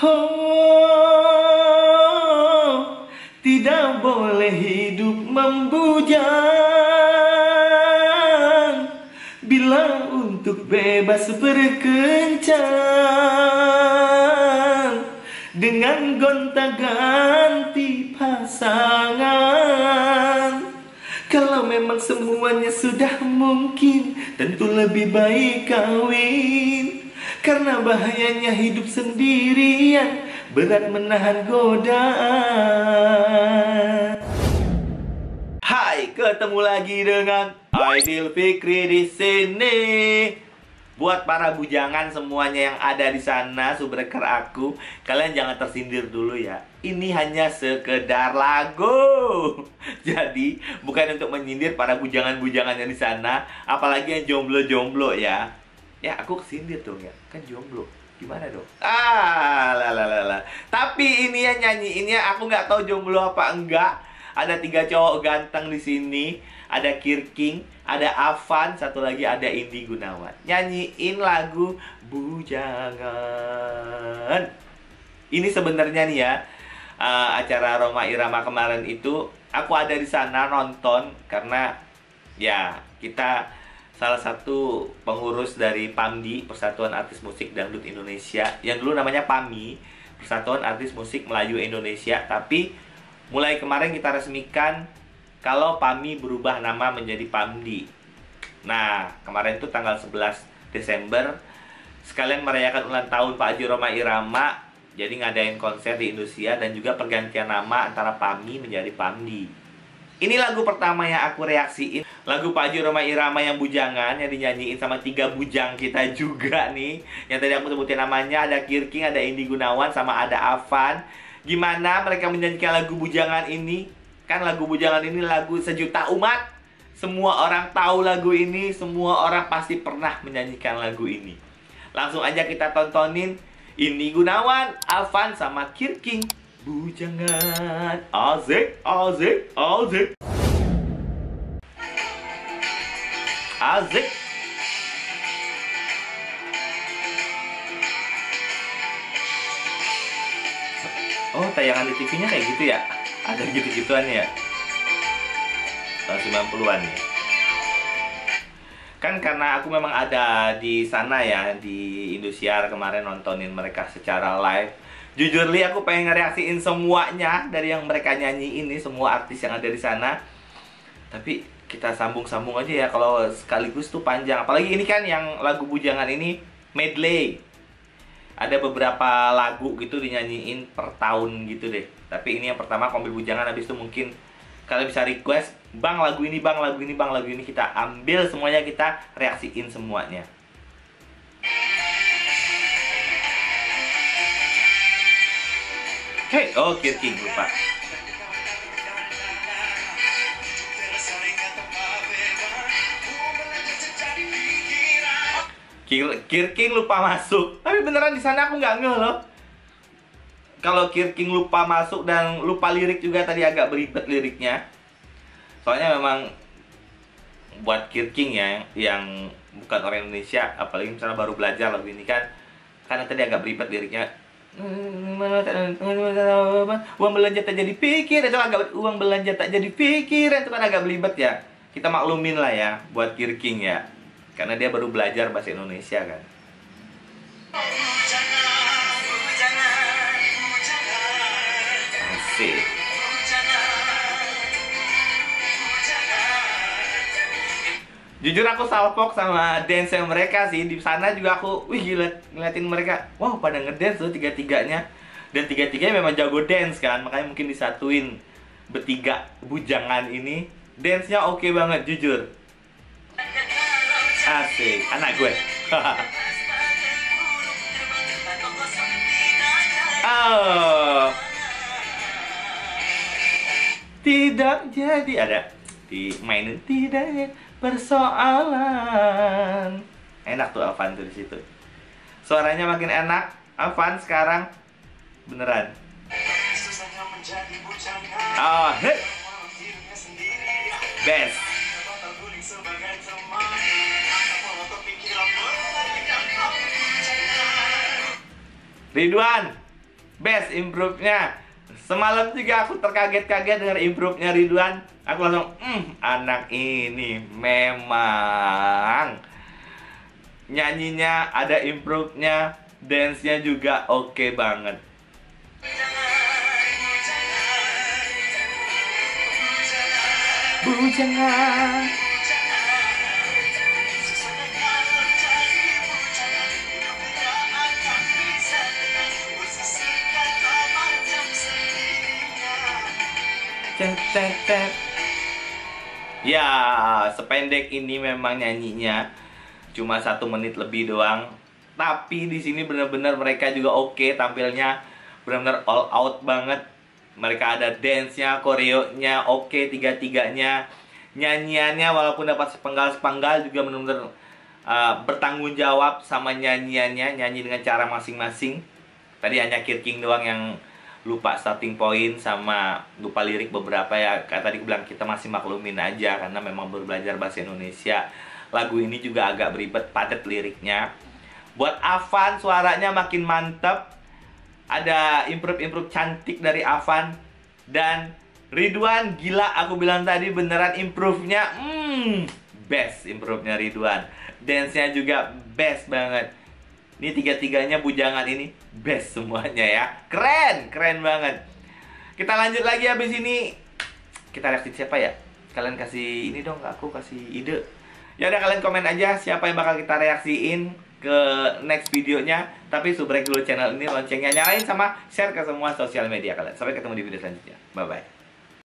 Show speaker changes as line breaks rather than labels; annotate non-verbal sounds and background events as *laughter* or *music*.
Oh, tidak boleh hidup membujang. Bila untuk bebas berkencan Dengan gonta-ganti pasangan. Kalau memang semuanya sudah mungkin Tentu lebih baik kawin Karena bahayanya hidup sendirian Berat menahan godaan Hai, ketemu lagi dengan Aidil Fikri di sini. Buat para bujangan semuanya yang ada di sana, subreker aku, kalian jangan tersindir dulu ya. Ini hanya sekedar lagu. *laughs* Jadi, bukan untuk menyindir para bujangan-bujangan yang di sana, apalagi yang jomblo-jomblo ya. Ya, aku kesindir dong ya. Kan jomblo. Gimana dong? Ah, lah lah lah lah. Tapi ini ya aku nggak tahu jomblo apa enggak. Ada tiga cowok ganteng di sini. Ada Kirking, ada Avan, satu lagi ada Indi Gunawan. Nyanyiin lagu Bujangan. Ini sebenarnya nih ya uh, acara Roma Irama kemarin itu aku ada di sana nonton karena ya kita salah satu pengurus dari PAMDI Persatuan Artis Musik Dangdut Indonesia yang dulu namanya PAMI Persatuan Artis Musik Melayu Indonesia tapi mulai kemarin kita resmikan kalau PAMI berubah nama menjadi PAMDI. Nah, kemarin itu tanggal 11 Desember sekalian merayakan ulang tahun Pak Haji Roma Irama jadi ngadain konser di Indonesia dan juga pergantian nama antara PAMI menjadi PAMDI. Ini lagu pertama yang aku reaksiin. Lagu Haji Roma Irama yang bujangan Yang dinyanyiin sama tiga bujang kita juga nih. Yang tadi aku sebutin namanya Ada Kirking, ada Indi Gunawan, sama ada Avan Gimana mereka menyanyikan lagu bujangan ini? Kan lagu bujangan ini lagu sejuta umat. Semua orang tahu lagu ini Semua orang pasti pernah menyanyikan lagu ini. Langsung aja kita tontonin Indi Gunawan, Avan, sama Kirking Bujangan Azik, azik, azik Azik Oh, tayangan di TV-nya kayak gitu ya? Ada gitu-gituan ya? Tahun 90-an nih. Kan karena aku memang ada di sana ya, di Indosiar kemarin nontonin mereka secara live. Jujur li aku pengen ngereaksiin semuanya dari yang mereka nyanyi ini, semua artis yang ada di sana. Tapi kita sambung-sambung aja ya kalau sekaligus tuh panjang. Apalagi ini kan yang lagu bujangan ini medley. Ada beberapa lagu gitu dinyanyiin per tahun gitu deh. Tapi ini yang pertama kombil bujangan. Habis itu mungkin kalian bisa request bang lagu ini bang lagu ini bang lagu ini. Kita ambil semuanya kita reaksiin semuanya Hei, oh Kirking lupa. Kir Kirking lupa masuk. Tapi beneran di sana aku nggak ngeh loh. Kalau Kirking lupa masuk dan lupa lirik juga tadi agak beribet liriknya. Soalnya memang buat Kirking ya yang bukan orang Indonesia, apalagi misalnya baru belajar lagu ini kan, karena tadi agak beribet liriknya. Uang belanja tak jadi pikir, itu agak uang belanja tak jadi pikir, itu kan agak belibet ya. Kita maklumin lah ya buat Kirking ya karena dia baru belajar bahasa Indonesia kan. Jujur aku salpok sama dance mereka sih. Di sana juga aku, wih gila ngeliatin mereka, wow pada ngedance tuh tiga tiganya dan tiga tiganya memang jago dance kan, makanya mungkin disatuin bertiga bujangan ini. Dance-nya oke okay banget jujur. Asik, anak gue. *laughs* oh. Tidak jadi ada. Dimainin tidak persoalan. Enak tuh Alvan tuh di situ. Suaranya makin enak. Alvan sekarang beneran. Oh, hei. Best. Ridwan best improve-nya semalam juga aku terkaget-kaget dengan improve-nya Ridwan. Aku langsung hmm anak ini memang nyanyinya ada improve-nya dance-nya juga oke okay banget Bujangan Ya, sependek ini memang nyanyinya cuma satu menit lebih doang. Tapi di sini benar-benar mereka juga oke okay, tampilnya benar-benar all out banget. Mereka ada dance-nya, koreonya oke okay, tiga-tiganya. Nyanyiannya walaupun dapat sepenggal-sepenggal juga benar-benar uh, bertanggung jawab sama nyanyiannya, nyanyi dengan cara masing-masing. Tadi hanya Kirking doang yang lupa starting point sama lupa lirik beberapa ya. Kayak tadi bilang kita masih maklumin aja karena memang baru belajar bahasa Indonesia. Lagu ini juga agak beribet padat liriknya. Buat Avan suaranya makin mantep. Ada improve-improve cantik dari Avan dan Ridwan gila aku bilang tadi beneran improve-nya hmm, best improve-nya Ridwan. Dance-nya juga best banget ini tiga-tiganya bujangan ini best semuanya ya. Keren, keren banget. Kita lanjut lagi habis ini. Kita reaksi siapa ya? Kalian kasih ini dong aku kasih ide. Ya udah kalian komen aja siapa yang bakal kita reaksiin ke next videonya. Tapi subrek dulu channel ini loncengnya nyalain sama share ke semua sosial media kalian. Sampai ketemu di video selanjutnya. Bye bye.